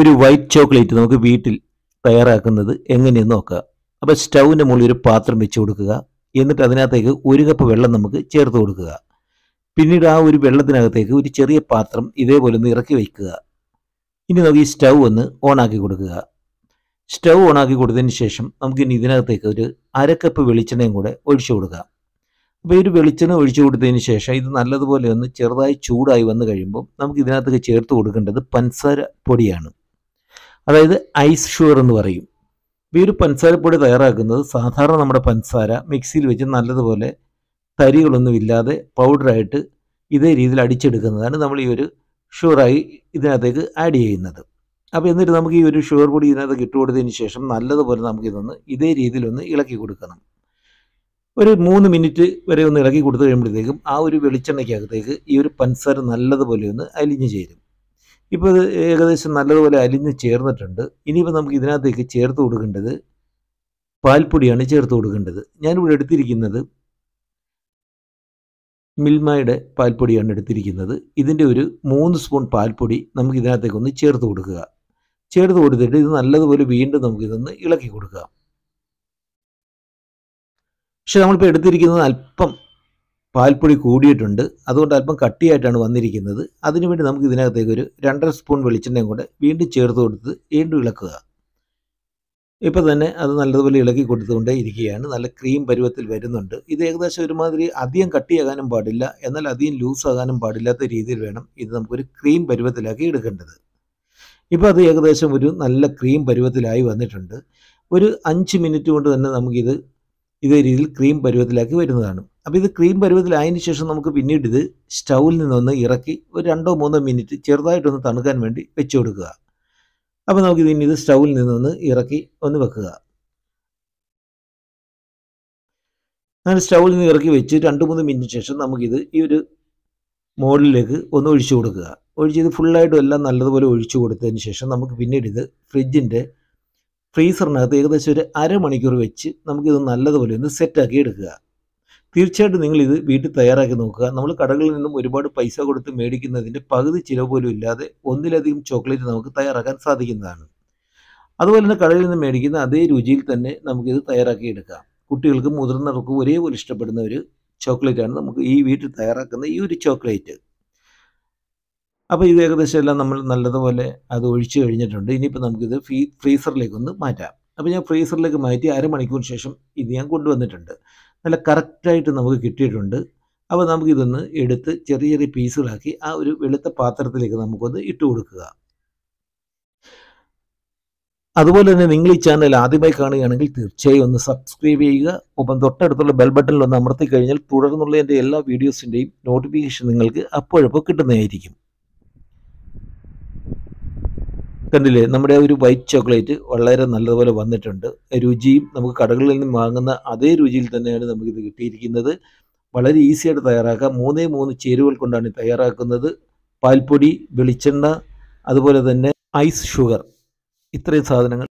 ഒരു white chocolate നമുക്ക് വീട്ടിൽ തയ്യാറാക്കുന്നത് എങ്ങനെയെന്ന് നോക്കുക അപ്പോൾ സ്റ്റൗവിന്റെ മുകളിൽ ഒരു പാത്രം വെച്ച് കൊടുക്കുക. എന്നിട്ട് അതിനകത്തേക്ക് ഒരു കപ്പ് വെള്ളം നമുക്ക് ചേർത്ത് കൊടുക്കുക. പിന്നീട് ആ ഒരു വെള്ളത്തിനകത്തേക്ക് ഒരു ചെറിയ പാത്രം ഇതേപോലെ ഒന്ന് ഇറക്കി വയ്ക്കുക ഇനി നമുക്ക് ഈ സ്റ്റൗ ഒന്ന് ഓണാക്കി കൊടുക്കുക. സ്റ്റൗ ഓണാക്കി കൊടുത്തതിന് ശേഷം നമുക്ക് ഇനി ഇതിനകത്തേക്ക് ഒരു അരക്കപ്പ് വെളിച്ചെണ്ണയും കൂടെ ഒഴിച്ചു കൊടുക്കുക അപ്പോൾ ഈ ഒരു വെളിച്ചെണ്ണ ഒഴിച്ചു കൊടുത്തതിന് ശേഷം ഇത് നല്ലതുപോലെ ഒന്ന് ചെറുതായി ചൂടായി വന്നു കഴിയുമ്പോൾ നമുക്ക് ഇതിനകത്തേക്ക് ചേർത്ത് കൊടുക്കേണ്ടത് പഞ്ചസാര പൊടിയാണ്. അതായത് ഐസ് ഷുഗർ എന്ന് പറയും. ഈ ഒരു പഞ്ചസാരപ്പൊടി തയ്യാറാക്കുന്നത് സാധാരണ നമ്മുടെ പഞ്ചസാര മിക്സിയിൽ വെച്ച് നല്ലതുപോലെ തരികളൊന്നും ഇല്ലാതെ പൗഡറായിട്ട് ഇതേ രീതിയിൽ അടിച്ചെടുക്കുന്നതാണ് നമ്മൾ ഈ ഒരു ഷുഗറായി ഇതിനകത്തേക്ക് ആഡ് ചെയ്യുന്നത്. അപ്പോൾ എന്നിട്ട് നമുക്ക് ഈ ഒരു ഷുഗർ പൊടി ഇതിനകത്ത് ഇട്ട് കൊടുത്തതിന് ശേഷം നല്ലതുപോലെ നമുക്കിതൊന്ന് ഇതേ രീതിയിലൊന്ന് ഇളക്കി കൊടുക്കണം. ഒരു മൂന്ന് മിനിറ്റ് വരെ ഒന്ന് ഇളക്കി കൊടുത്തു കഴിയുമ്പോഴത്തേക്കും ആ ഒരു വെളിച്ചെണ്ണയ്ക്കകത്തേക്ക് ഈ ഒരു പഞ്ചസാര നല്ലതുപോലെ ഒന്ന് അലിഞ്ഞു ചേരും. ഇപ്പോൾ ഇത് ഏകദേശം നല്ലതുപോലെ അലിഞ്ഞ് ചേർന്നിട്ടുണ്ട്. ഇനിയിപ്പോൾ നമുക്ക് ഇതിനകത്തേക്ക് ചേർത്ത് കൊടുക്കേണ്ടത് പാൽപ്പൊടിയാണ് ചേർത്ത് കൊടുക്കേണ്ടത്. ഞാനിവിടെ എടുത്തിരിക്കുന്നത് മിൽമയുടെ പാൽപ്പൊടിയാണ് എടുത്തിരിക്കുന്നത്. ഇതിന്റെ ഒരു മൂന്ന് സ്പൂൺ പാൽപ്പൊടി നമുക്ക് ഇതിനകത്തേക്ക് ഒന്ന് ചേർത്ത് കൊടുക്കുക. ചേർത്ത് കൊടുത്തിട്ട് ഇത് നല്ലതുപോലെ വീണ്ടും നമുക്ക് ഇതൊന്ന് ഇളക്കി കൊടുക്കുക പക്ഷെ നമ്മളിപ്പോൾ എടുത്തിരിക്കുന്നത് അല്പം പാൽപ്പൊടി കൂടിയിട്ടുണ്ട്. അതുകൊണ്ട് അല്പം കട്ടിയായിട്ടാണ് വന്നിരിക്കുന്നത്. അതിനുവേണ്ടി നമുക്ക് ഇതിനകത്തേക്ക് ഒരു രണ്ടര സ്പൂൺ വെളിച്ചെണ്ണയും കൂടെ വീണ്ടും ചേർത്ത് കൊടുത്ത് വീണ്ടും ഇളക്കുക. ഇപ്പോൾ തന്നെ അത് നല്ലതുപോലെ ഇളക്കി കൊടുത്തുകൊണ്ടേ ഇരിക്കുകയാണ്. നല്ല ക്രീം പരുവത്തിൽ വരുന്നുണ്ട്. ഇത് ഏകദേശം ഒരുമാതിരി അധികം കട്ടിയാകാനും പാടില്ല. എന്നാൽ അധികം ലൂസ് ആകാനും പാടില്ലാത്ത രീതിയിൽ വേണം ഇത് നമുക്കൊരു ക്രീം പരുവത്തിലാക്കി എടുക്കേണ്ടത്. ഇപ്പോൾ അത് ഏകദേശം ഒരു നല്ല ക്രീം പരുവത്തിലായി വന്നിട്ടുണ്ട്. ഒരു അഞ്ച് മിനിറ്റ് കൊണ്ട് തന്നെ നമുക്കിത് ഇതേ രീതിയിൽ ക്രീം പരുവത്തിലാക്കി വരുന്നതാണ്. അപ്പോൾ ഇത് ക്രീം പരുവത്തിലായതിനു ശേഷം നമുക്ക് പിന്നീട് ഇത് സ്റ്റൗവിൽ നിന്നൊന്ന് ഇറക്കി ഒരു രണ്ടോ മൂന്നോ മിനിറ്റ് ചെറുതായിട്ടൊന്ന് തണുക്കാൻ വേണ്ടി വെച്ചു കൊടുക്കുക. അപ്പോൾ നമുക്ക് ഇതിന് ഇത് സ്റ്റൗവിൽ നിന്നൊന്ന് ഇറക്കി ഒന്ന് വെക്കുക. അങ്ങനെ സ്റ്റൗവിൽ നിന്ന് ഇറക്കി വെച്ച് രണ്ട് മൂന്ന് മിനിറ്റിന് ശേഷം നമുക്കിത് ഈ ഒരു മോഡിലേക്ക് ഒന്ന് ഒഴിച്ചു കൊടുക്കുക. ഒഴിച്ച് ഫുള്ളായിട്ടും എല്ലാം നല്ലതുപോലെ ഒഴിച്ചു കൊടുത്തതിന് ശേഷം നമുക്ക് പിന്നീട് ഇത് ഫ്രിഡ്ജിന്റെ ഫ്രീസറിനകത്ത് ഏകദേശം ഒരു അരമണിക്കൂർ വെച്ച് നമുക്കിത് നല്ലതുപോലെ ഒന്ന് സെറ്റാക്കി എടുക്കുക. തീർച്ചയായിട്ടും നിങ്ങൾ ഇത് വീട്ടിൽ തയ്യാറാക്കി നോക്കുക. നമ്മൾ കടകളിൽ നിന്നും ഒരുപാട് പൈസ കൊടുത്ത് മേടിക്കുന്നതിന്റെ പകുതി ചിലവ് പോലും ഇല്ലാതെ ഒന്നിലധികം ചോക്ലേറ്റ് നമുക്ക് തയ്യാറാക്കാൻ സാധിക്കുന്നതാണ്. അതുപോലെ തന്നെ കടയിൽ നിന്ന് മേടിക്കുന്ന അതേ രുചിയിൽ തന്നെ നമുക്കിത് തയ്യാറാക്കി എടുക്കാം. കുട്ടികൾക്കും മുതിർന്നവർക്കും ഒരേപോലെ ഇഷ്ടപ്പെടുന്ന ഒരു ചോക്ലേറ്റാണ് നമുക്ക് ഈ വീട്ടിൽ തയ്യാറാക്കുന്ന ഈ ഒരു ചോക്ലേറ്റ്. അപ്പോൾ ഇത് ഏകദേശം എല്ലാം നമ്മൾ നല്ലതുപോലെ അത് ഒഴിച്ചു കഴിഞ്ഞിട്ടുണ്ട്. ഇനിയിപ്പോൾ നമുക്കിത് ഫ്രീ ഫ്രീസറിലേക്കൊന്ന് മാറ്റാം. അപ്പോൾ ഞാൻ ഫ്രീസറിലേക്ക് മാറ്റി അരമണിക്കൂറിന് ശേഷം ഇത് ഞാൻ കൊണ്ടുവന്നിട്ടുണ്ട്. നല്ല കറക്റ്റായിട്ട് നമുക്ക് കിട്ടിയിട്ടുണ്ട്. അപ്പോൾ നമുക്കിതൊന്ന് എടുത്ത് ചെറിയ ചെറിയ പീസുകളാക്കി ആ ഒരു വെളുത്ത പാത്രത്തിലേക്ക് നമുക്കൊന്ന് ഇട്ട് കൊടുക്കുക. അതുപോലെ തന്നെ നിങ്ങൾ ഈ ചാനൽ ആദ്യമായി കാണുകയാണെങ്കിൽ തീർച്ചയായും ഒന്ന് സബ്സ്ക്രൈബ് ചെയ്യുക. ഒപ്പം തൊട്ടടുത്തുള്ള ബെൽ ബട്ടണിൽ ഒന്ന് അമർത്തി കഴിഞ്ഞാൽ തുടർന്നുള്ള എന്റെ എല്ലാ വീഡിയോസിന്റെയും നോട്ടിഫിക്കേഷൻ നിങ്ങൾക്ക് അപ്പോഴപ്പോൾ കിട്ടുന്നതായിരിക്കും. കണ്ടില്ലേ? നമ്മുടെ ഒരു വൈറ്റ് ചോക്ലേറ്റ് വളരെ നല്ലതുപോലെ വന്നിട്ടുണ്ട്. രുചിയും നമുക്ക് കടകളിൽ നിന്ന് വാങ്ങുന്ന അതേ രുചിയിൽ തന്നെയാണ് നമുക്കിത് കിട്ടിയിരിക്കുന്നത്. വളരെ ഈസിയായിട്ട് തയ്യാറാക്കാം. മൂന്നേ മൂന്ന് ചേരുവകൾ കൊണ്ടാണ് തയ്യാറാക്കുന്നത്. പാൽപ്പൊടി വെളിച്ചെണ്ണ അതുപോലെ തന്നെ ഐസ് ഷുഗർ ഇത്രയും സാധനങ്ങൾ